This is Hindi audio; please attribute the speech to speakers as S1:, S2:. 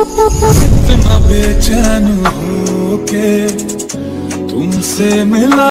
S1: इतना बेचैन हो के तुमसे मिला